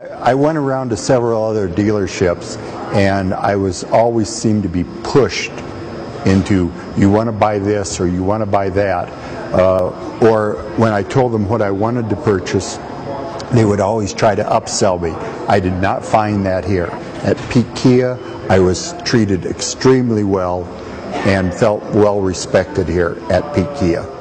I went around to several other dealerships and I was always seemed to be pushed into you want to buy this or you want to buy that. Uh, or when I told them what I wanted to purchase, they would always try to upsell me. I did not find that here. At Peak Kia, I was treated extremely well and felt well respected here at Peak Kia.